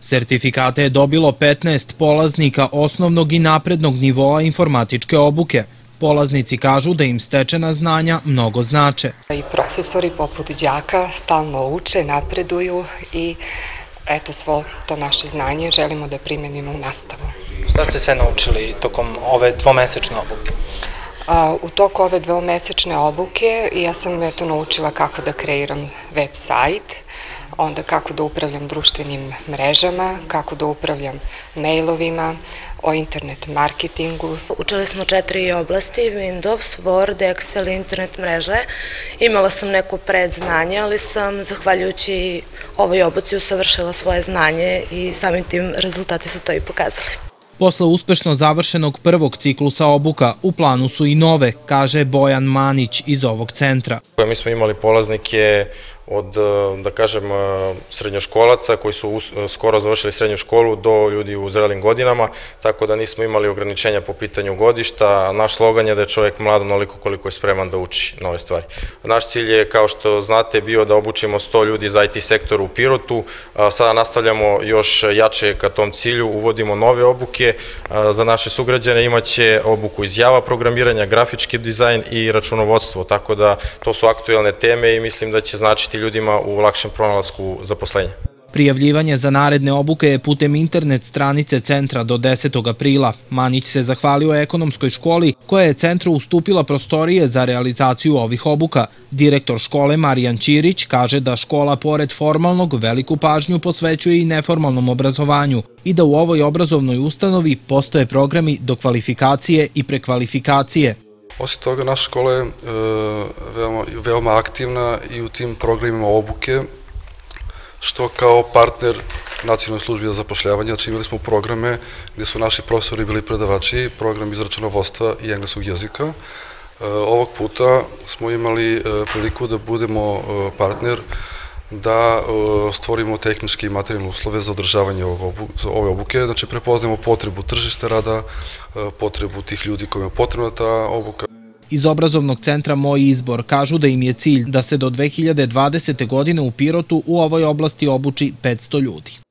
Sertifikate je dobilo 15 polaznika osnovnog i naprednog nivoa informatičke obuke. Polaznici kažu da im stečena znanja mnogo znače. I profesori poput đaka stalno uče, napreduju i eto svo to naše znanje želimo da primenimo u nastavu. Šta ste sve naučili tokom ove dvomesečne obuke? U toku ove dvomesečne obuke ja sam eto naučila kako da kreiram web sajt, onda kako da upravljam društvenim mrežama, kako da upravljam mailovima, o internet marketingu. Učili smo četiri oblasti, Windows, Word, Excel, internet mreže. Imala sam neko predznanje, ali sam, zahvaljujući ovoj obuci, usavršila svoje znanje i samim tim rezultati su to i pokazali. Posle uspešno završenog prvog ciklusa obuka, u planu su i nove, kaže Bojan Manić iz ovog centra. Mi smo imali polaznike od, e, da kažem, e, srednjoškolaca koji su e, skoro završili srednju školu do ljudi u zrelim godinama, tako da nismo imali ograničenja po pitanju godišta. Naš slogan je da je čovjek mlad onoliko koliko je spreman da uči nove stvari. Naš cilj je, kao što znate, bio da obučimo 100 ljudi za IT sektor u Pirotu. Sada nastavljamo još jače ka tom cilju, uvodimo nove obuke. Za naše sugrađane imaće obuku iz Java programiranja, grafički dizajn i računovodstvo, tako da to su aktuelne teme i mislim da će značiti ljudima u lakšem pronalasku zaposlenja. Prijavljivanje za naredne obuke je putem internet stranice centra do 10. aprila. Manić se zahvalio ekonomskoj školi koja je centru ustupila prostorije za realizaciju ovih obuka. Direktor škole Marijan Ćirić kaže da škola pored formalnog veliku pažnju posvećuje i neformalnom obrazovanju i da u ovoj obrazovnoj ustanovi postoje programi do kvalifikacije i prekvalifikacije. Osim toga, naša škola je e, veoma, veoma aktivna i u tim programima obuke, što kao partner nacionalnoj službi za zapošljavanje, znači imali smo programe gde su naši profesori bili predavači, program iz računovodstva i engleskog jezika. E, ovog puta smo imali e, priliku da budemo partner da stvorimo tehničke i materijalne uslove za održavanje ove obuke, znači prepoznajemo potrebu tržišta rada, potrebu tih ljudi kojima je potrebna ta obuka. Iz obrazovnog centra Moj izbor kažu da im je cilj da se do 2020. godine u Pirotu u ovoj oblasti obuči 500 ljudi.